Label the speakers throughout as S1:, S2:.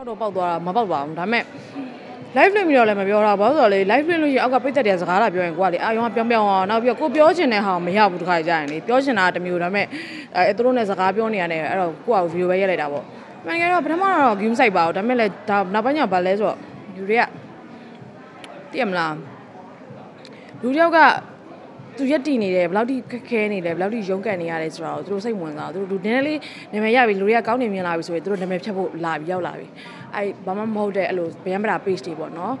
S1: ပေါက်တော့ပေါက်သွားတာမပေါက်ပါဘူးဒါပေမဲ့ live လွှင့်ပြီးတော့လည်းမပြောတာဘာလို့ဆိုတော့လေ live လွှင့်လို့ရအောက်ကပိတ်သက်တဲ့စကားလာပြောရင်ကိုကလေအာရုံကပြောင်းပြောင်းအောင်နောက်ပြီးတော့ကိုပြောချင်တဲ့ဟာကိုမရဘူးတခါကြရင်လေပြောချင်တာတစ်မျိုးဒါပေမဲ့အဲသူတို့နဲ့စကားပြောနေရတယ်အဲ့တော့ကိုက view ပဲရက်လိုက်တာပေါ့မှန်ကြတော့ပထမတော့ game site ပါဘူးဒါပေမဲ့လည်းဒါနောက်ပိုင်းကျဘာလဲဆိုတော့လူတွေကသိရမလားလူတယောက်က သူရက်တည်နေတယ်ဘယ်လောက်ထိခက်ခဲနေလဲဘယ်လောက်ထိရုန်းကန်နေရတယ်ဆိုတော့သူတို့စိတ်ဝင်စားသူတို့နည်းနည်းလေးနာမည်ရပြီလူတွေကကောင်းနေမြင်လာပြီဆိုရင်သူတို့နာမည်ဖြတ်ဖို့လာပြီးရောက်လာပြီအဲဘာမှမဟုတ်တဲ့အဲ့လိုဗျမ်းပရာ page တွေပေါ့နော်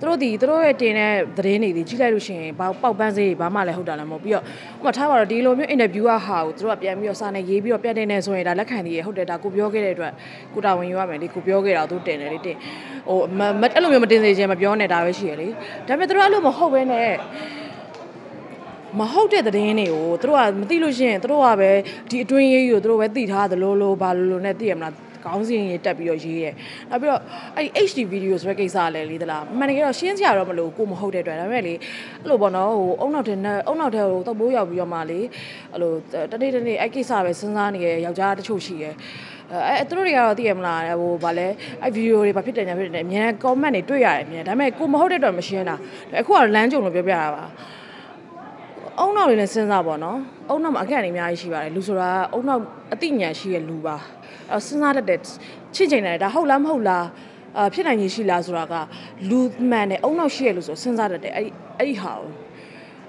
S1: သူတို့ဒီသူတို့ရဲ့တင်တဲ့သတင်းတွေဒီကြည့်လိုက်လို့ရှိရင်ဘာပေါက်ပန်းစေးဘာမှလည်းဟုတ်တာလည်းမဟုတ်ပြီးတော့ဥပမာထားပါတော့ဒီလိုမျိုး interview ဟာကိုသူတို့ကပြန်ပြီးတော့စာနဲ့ရေးပြီးတော့ပြတ်တင်နေဆိုရင်ဒါလက်ခံသေးရဟုတ်တယ်ဒါကိုပြောခဲ့တဲ့အတွက်ကိုတာဝန်ယူရမယ်လေကိုပြောခဲ့တာသူတင်တယ်လေတင်ဟိုမအဲ့လိုမျိုးမတင်စေချင်မပြောနေတာပဲရှိရလေဒါပေမဲ့သူတို့အဲ့လိုမဟုတ်ဘဲနဲ့ မဟုတ်တဲ့သတင်းတွေကိုသူတို့ကမသိလို့ရှိရင်သူတို့ကပဲဒီအတွင်းရေးကိုသူတို့ပဲသိထားသလိုလိုဘာလိုလိုနဲ့သိရမလားကောင်းစင်ရေးတက်ပြီးတော့ရေးတယ်။နောက်ပြီးတော့အဲ့ဒီ HD video ဆိုတဲ့ကိစ္စလည်းလေသလား။မှန်တကယ်တော့ရှင်းစရာတော့မလိုကိုမဟုတ်တဲ့အတွက်ဒါပေမဲ့လေအဲ့လိုပေါ့နော်ဟိုအုံနောက်တဲ့အုံနောက်တဲ့ဟိုတော့ဘိုးရောက်ပြီးတော့မှလေအဲ့လိုတနေ့တနေ့အဲ့ကိစ္စပဲစဉ်းစားနေရယောက်ျားတချို့ရှိရဲ။အဲသူတို့တွေကတော့သိရမလားဟိုဗာလဲအဲဗီဒီယိုတွေဘာဖြစ်တယ်ညာဖြစ်တယ်အများ comment တွေတွေ့ရတယ်အများဒါပေမဲ့ကိုမဟုတ်တဲ့အတွက်မရှင်းတာအခုကတော့လမ်းကြုံလို့ပြောပြတာပါ အုံနောက်လေးနဲ့စဉ်းစားပါတော့အုံနောက်မှာအခက်အခဲအများကြီးရှိပါတယ်လူဆိုတာအုံနောက်အသိဉာဏ်ရှိရဲ့လူပါအဲစဉ်းစားတတ်တဲ့ချစ်ချိန်တယ်ဒါဟုတ်လားမဟုတ်လားအာဖြစ်နိုင်ရရှိလားဆိုတာကလူမှန်တယ်အုံနောက်ရှိရဲ့လို့ဆိုစဉ်းစားတတ်တယ်အဲ့အဲ့ဒီဟာကို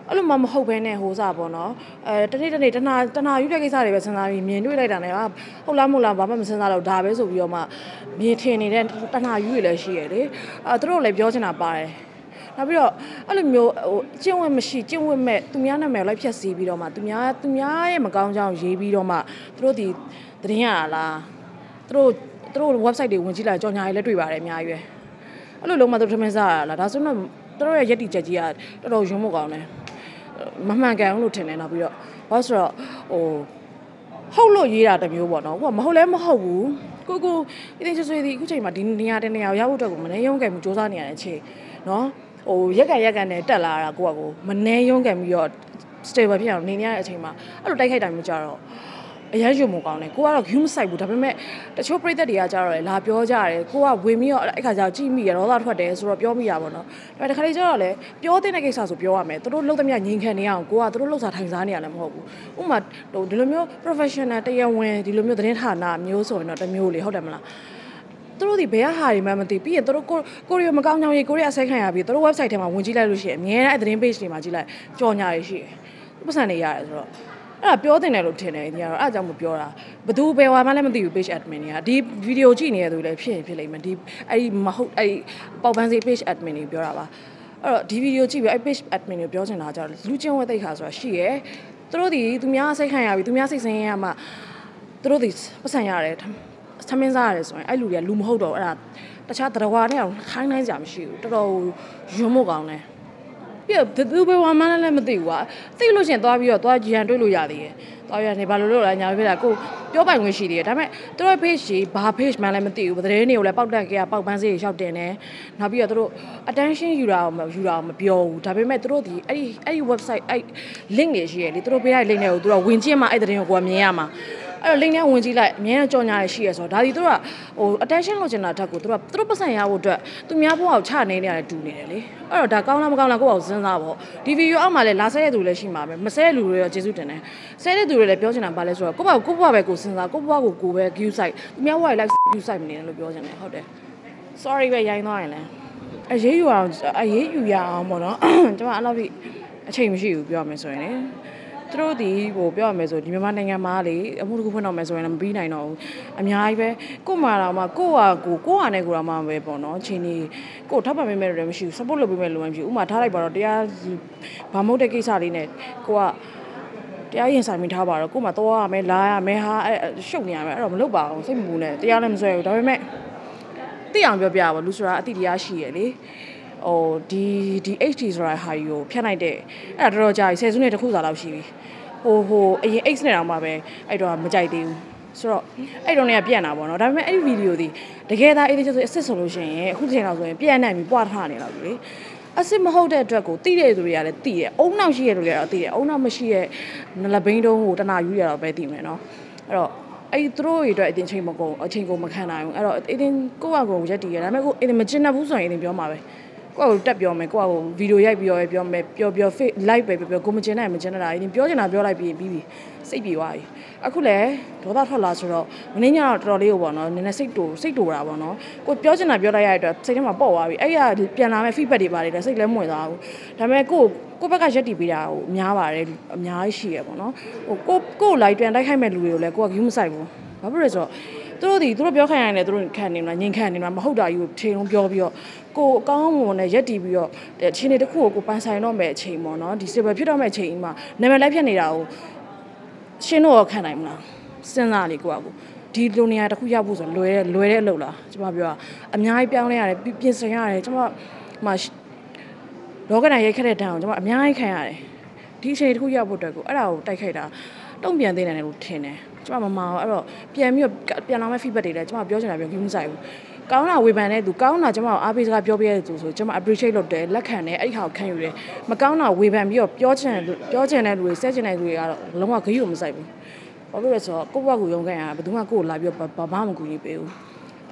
S1: အဲ့လိုမှမဟုတ်ဘဲနဲ့ဟိုစားပေါ့နော်အဲတနေ့တနေ့တနာတနာယူတဲ့ကိစ္စတွေပဲစဉ်းစားပြီးမြင်တွေ့လိုက်တာနဲ့ဟာဟုတ်လားမဟုတ်လားဘာမှမစဉ်းစားတော့ဒါပဲဆိုပြီးတော့မှမြင်ထင်နေတဲ့တနာယူတွေလည်းရှိရလေအဲသူတို့လည်းပြောချင်တာပါတယ် နောက်ပြီးတော့အဲ့လိုမျိုးဟိုကျင့်ဝတ်မရှိကျင့်ဝတ်မဲ့သူများနာမည်လိုက်ဖြတ်စီးပြီးတော့မှသူများသူများရဲ့မကောင်းကြောင်ရေးပြီးတော့မှသူတို့ဒီသတင်းရလားသူတို့သူတို့ website တွေဝင်ကြည့်လိုက်ကြော်ညာရေးလည်းတွေ့ပါတယ်အများကြီးပဲအဲ့လိုလုံးမသူတို့ထမင်းစားရလားဒါဆိုတော့သူတို့ရဲ့ယက်တီချက်ကြီးကတော်တော်ယွန်းမို့ကောင်းတယ်မမှန်ကန်ဘူးလို့ထင်တယ်နောက်ပြီးတော့ဘာလို့ဆိုတော့ဟိုဟုတ်လို့ရေးတာတမျိုးပေါ့နော်ကိုကမဟုတ်လဲမဟုတ်ဘူးကိုကိုအင်းချွေဒီအခုချိန်မှာဒီနေရာတဲ့နေရာရောက်ဖို့အတွက်ကိုမနေရုံးကံမှုစူးစမ်းနေရတဲ့အချိန်နော် ဟိုရက်ကန်ရက်ကန်နဲ့တက်လာတာကိုကကိုမနေရုံးကံပြီးတော့ stable ဖြစ်အောင်နေနေရတဲ့အချိန်မှာအဲ့လိုတိုက်ခိုက်တာမျိုးကြတော့အရန်ရုံမကောင်းတယ်ကိုကတော့ view မဆိုင်ဘူးဒါပေမဲ့တချို့ပရိသတ်တွေကကြတော့လေလာပြောကြတယ်ကိုကဝင်ပြီးတော့အဲ့ခါကျကြည့်မိရတော့သာထွက်တယ်ဆိုတော့ပြောမိရပါတော့ဒါတခါလေကျတော့လေပြောတဲ့ကိစ္စဆိုပြောရမယ်သူတို့လုံးသမျှငြိမ်ခံနေအောင်ကိုကသူတို့လှုပ်စာထိုင်စားနေရလည်းမဟုတ်ဘူးဥပမာဟိုဒီလိုမျိုး professional တရားဝင်ဒီလိုမျိုးသတင်းဌာနမျိုးဆိုရင်တော့တမျိုးလေဟုတ်တယ်မလား သူတို့ဒီဘယ်ဟာတွေမှမသိပြီးရင်သူတို့ကိုကိုရီးယားမကောင်းကြောင်ရေးကိုရီးယားဆက်ခံရပြီးသူတို့ website ထဲမှာဝင်ကြည့်လိုက်လို့ရှိရင်အများနဲ့သတင်း page တွေမှာကြည့်လိုက်ကြော်ညာရရှိတယ်ပတ်စံနေရတယ်ဆိုတော့အဲ့ဒါပြောတင်တယ်လို့ထင်တယ်ဒီကတော့အဲ့အကြောင်းမပြောတာဘသူဘယ်ဝါမှလည်းမသိဘူး page admin တွေကဒီဗီဒီယိုကြည့်နေတဲ့သူလည်းဖြစ်ရင်ဖြစ်လိမ့်မယ်ဒီအဲ့ဒီမဟုတ်အဲ့ပေါက်ပန်းစီ page admin တွေပြောတာပါအဲ့တော့ဒီဗီဒီယိုကြည့်ပြီးအဲ့ page admin တွေပြောချင်တာကြတော့လူချင်းဝဲသိခါဆိုတာရှိရယ်သူတို့ဒီသူများစိတ်ခံရပြီသူများစိတ်ဆင်းရဲရမှသူတို့ဒီပတ်စံရတယ် သမင်းစားရတယ်ဆိုရင်အဲ့လူတွေကလူမဟုတ်တော့အဲ့ဒါတခြားတရဝါနဲ့အောင်ခိုင်းနိုင်ကြမရှိဘူးတော်တော်ယွန်းမို့ကောင်းတယ်ပြီးတော့ဘယ်သူပဲဝမ်းမလည်းမသိဘူးကွာသိလို့ရှင်သွားပြီးတော့သွားကြံတွေ့လို့ရသေးတယ်သွားရနေဘာလို့လို့လဲညာဖြစ်တာကိုပြောပိုင်ခွင့်ရှိသေးတယ်ဒါပေမဲ့သူတို့ page ကြီးဘာ page မှလည်းမသိဘူးသတင်းတွေကိုလည်းပေါက်တက်ကြပေါက်ပန်းစေးတွေရှောက်တင်တယ်နောက်ပြီးတော့သူတို့ attention ယူတာအောင်ယူတာအောင်မပြောဘူးဒါပေမဲ့သူတို့ဒီအဲ့ဒီအဲ့ဒီ website အဲ့ link တွေရှိရလေသူတို့ပေးတဲ့ link တွေကိုသူတို့ဝင်ကြည့်မှအဲ့သတင်းကိုကိုကမြင်ရမှာ အဲ့တော့ link နဲ့ဝင်ကြည့်လိုက်အများနဲ့ကြော်ညာရရှိရဆိုတော့ဒါဒီတို့ကဟို attention လို့ချင်တာတက်ကိုတို့ကသူတို့ပတ်စံရဖို့အတွက်သူများဘဝကိုချနေနေရတယ်တူနေတယ်လေအဲ့တော့ဒါကောင်းလားမကောင်းလားကိုယ့်အောင်စဉ်းစားပေါ့ဒီဗီဒီယိုအောက်မှာလည်းလာဆဲတဲ့သူလည်းရှိမှာပဲမဆဲတဲ့လူတွေရောကျေးဇူးတင်တယ်ဆဲတဲ့သူတွေလည်းပြောချင်တာပါလဲဆိုတော့ကိုယ့်ဘဝကိုကိုယ့်ဘဝပဲကိုစဉ်းစားကိုယ့်ဘဝကိုကိုပဲ view site သူများဘဝ like view site မနေတယ်လို့ပြောချင်တယ်ဟုတ်တယ် sorry ပဲရိုင်းသွားရင်လည်းအရေးယူအောင်အရေးယူရအောင်ပေါ့နော်ကျွန်မအဲ့လောက်ထိအချိန်မရှိဘူးပြောရမယ်ဆိုရင်လေ သူတို့ဒီဟိုပြောရမယ်ဆိုဒီမြန်မာနိုင်ငံမှာလေအမှုတစ်ခုဖွင့်တော့မယ်ဆိုရင်လည်းမပြီးနိုင်တော့ဘူးအများကြီးပဲကို့မှာတော့မှကို့ဟာကိုကို့ဟာနဲ့ကိုတော့မှပဲပေါ့နော်ချိန်ကြီးကို့ထောက်ပံ့ပေးမယ်လို့လည်းမရှိဘူး support လုပ်ပေးမယ်လို့လည်းမရှိဘူးဥမာထားလိုက်ပါတော့တရားဘာမဟုတ်တဲ့ကိစ္စလေးနဲ့ကိုကတရားရင်ဆိုင်မိထားပါတော့ကို့မှာတော့ရမယ်လာရမယ်ဟာအဲရှုပ်နေရမယ်အဲ့တော့မလုပ်ပါဘူးစိတ်မပူနဲ့တရားလည်းမဆွဲဘူးဒါပေမဲ့သိအောင်ပြောပြပါလူဆိုတာအတိတရားရှိရလေ ဟိုဒီဒီ HD ဆိုတာဟာယူကိုဖြတ်လိုက်တဲ့အဲ့ဒါတော်တော်ကြာပြီဆယ်စုနှစ်တစ်ခုစာလောက်ရှိပြီဟိုဟိုအရင် X နဲ့တောင်မှပဲအဲ့တော့မကြိုက်သေးဘူးဆိုတော့အဲ့တော့နေကပြန်လာပေါ့နော်ဒါပေမဲ့အဲ့ဒီဗီဒီယိုဒီတကယ်သားအေးသေးဆိုအစ်စ်ဆိုလို့ရှိရင်အခုချိန်လောက်ဆိုရင်ပြန်နိုင်ပြီပွားထားနေလောက်ပြီလေအစ်စ်မဟုတ်တဲ့အတွက်ကိုတိတဲ့သူတွေကလည်းတိတယ်အုံနောက်ရှိတဲ့သူတွေကတော့တိတယ်အုံနောက်မရှိတဲ့နလဘိန်းတုံးကိုတနာယူရတော့ပဲတိမယ်နော်အဲ့တော့အဲ့ဒီသူတို့တွေအတွက်အတင်ချိန်မကုန်အချိန်ကုန်မခံနိုင်ဘူးအဲ့တော့အတင်ကိုယ့်အကောင်ရက်တည်ရဒါပေမဲ့ကိုအတင်မကျင်တတ်ဘူးဆိုရင်အတင်ပြောမှာပဲ ကိုယ့်အကိုတက်ပြောမယ်ကိုယ့်အကိုဗီဒီယိုရိုက်ပြီးရောပြောမယ်ပြောပြော face live ပဲပြောပြောကိုမကျင်နိုင်မကျင်တတ်တာအတင်ပြောချင်တာပြောလိုက်ပြီးပြီးပြီစိတ်ပြေသွားပြီအခုလည်းဒေါသထွက်လာဆိုတော့မင်းညတော့တော်တော်လေးကိုပေါ့နော်နည်းနည်းစိတ်တူစိတ်တူတာပေါ့နော်ကိုပြောချင်တာပြောလိုက်ရတဲ့အတွက်စိတ်ထဲမှာပေါ့သွားပြီအဲ့ရပြန်လာမဲ့ feedback တွေပါတယ်လည်းစိတ်လည်းမဝင်သွားဘူးဒါပေမဲ့ကိုကိုဘက်ကရက်တည်ပေးတာကိုအများပါတယ်အများကြီးရှိရပေါ့နော်ဟိုကိုကို live ပြန်တိုက်ခိုက်မဲ့လူတွေကိုလည်းကိုက view မဆိုင်ဘူးဘာဖြစ်လဲဆိုတော့ သူတို့ဒီသူတို့ပြောခိုင်းရတယ်သူတို့ခံနေမှာညင်ခံနေမှာမဟုတ်တာယူထေလုံးပြောပြီးတော့ကိုအကောင်းမွန်နဲ့ရက်တီပြီးတော့အချိန်တွေတစ်ခုကိုကိုပန်းဆိုင်တော့မဲ့အချိန်ပေါ့နော်ဒီ silver ဖြစ်တော့မဲ့အချိန်မှာနာမည်လိုက်ဖြစ်နေတာကိုရှင်းတော့ခံနိုင်မလားစဉ်းစားလေကိုကကိုဒီလိုနေရာတစ်ခုရောက်ဖို့ဆိုလွယ်လွယ်တဲ့အလုပ်လားကျွန်မပြောတာအများကြီးပြောင်းလဲရတယ်ပြင်ဆင်ရတယ်ကျွန်မမှလောကဓာတ်ရိုက်ခက်တဲ့တန်းကိုကျွန်မအများကြီးခံရတယ်ဒီအချိန်တစ်ခုရောက်ဖို့အတွက်ကိုအဲ့ဒါကိုတိုက်ခိုက်တာတုံ့ပြန်သေးတယ်လို့ထင်တယ် ကျွန်မမမအောင်အဲ့တော့ပြန်ပြီးတော့ပြန်လာမဲ့ feedback တွေလည်းကျွန်မပြောချင်တာပြောပြီးမဆိုင်ဘူးကောင်းတာဝေဖန်တဲ့သူကောင်းတာကျွန်မအားပေးစကားပြောပြတဲ့သူဆိုကျွန်မ appreciate လုပ်တယ်လက်ခံတယ်အဲ့ဒီဟာကိုခံယူတယ်မကောင်းတာဝေဖန်ပြီးတော့ပြောချင်ပြောချင်တဲ့လူတွေစဲချင်တဲ့လူတွေကတော့လုံးဝဂရုမစိုက်ဘူးဘာဖြစ်လဲဆိုတော့ကိုယ့်ဘက်ကိုယုံခံရတာဘယ်သူမှကိုယ့်ကိုလာပြီးတော့ဘာမှမကူညီပေးဘူး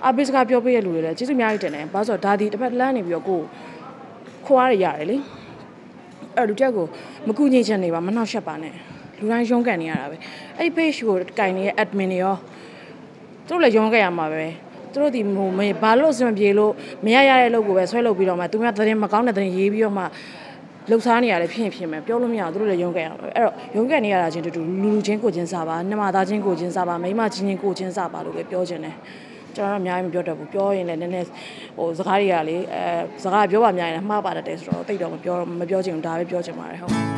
S1: အားပေးစကားပြောပြတဲ့လူတွေလည်းကျေးဇူးအများကြီးတင်တယ်ဘာလို့ဆိုတော့ဒါဒီတစ်ဖက်လမ်းနေပြီးတော့ကိုယ်ခွာရရတယ်လေအဲ့လူတက်ကိုမကူညီချင်နေပါမနှောက်ယှက်ပါနဲ့ လူတိုင်းရုံးကန်နေရတာပဲအဲ့ဒီ page ကိုကင်နေတဲ့ admin တွေရောသူတို့လည်းရုံးကန်ရမှာပဲသူတို့ဒီဟိုမေဘာလို့အဆင်မပြေလို့မရရတဲ့လုပ်ကိုပဲဆွဲလုပ်ပြီးတော့မှသူများသတင်းမကောင်းတဲ့သတင်းရေးပြီးတော့မှလှုပ်ရှားနေရတယ်ဖြစ်ရင်ဖြစ်မယ်ပြောလို့မရဘူးသူတို့လည်းရုံးကန်ရမှာပဲအဲ့တော့ရုံးကန်နေရတာချင်းတူတူလူလူချင်းကိုချင်းစားပါနှမသားချင်းကိုချင်းစားပါမိမချင်းချင်းကိုချင်းစားပါလို့ပဲပြောချင်တယ်ကျွန်တော်တို့အများကြီးမပြောတတ်ဘူးပြောရင်လည်းနည်းနည်းဟိုစကားတွေကလေအဲစကားပြောပါများရင်မှားပါတတ်တယ်ဆိုတော့တိတ်တော့မပြောမပြောချင်ဘူးဒါပဲပြောချင်ပါတယ်ဟုတ်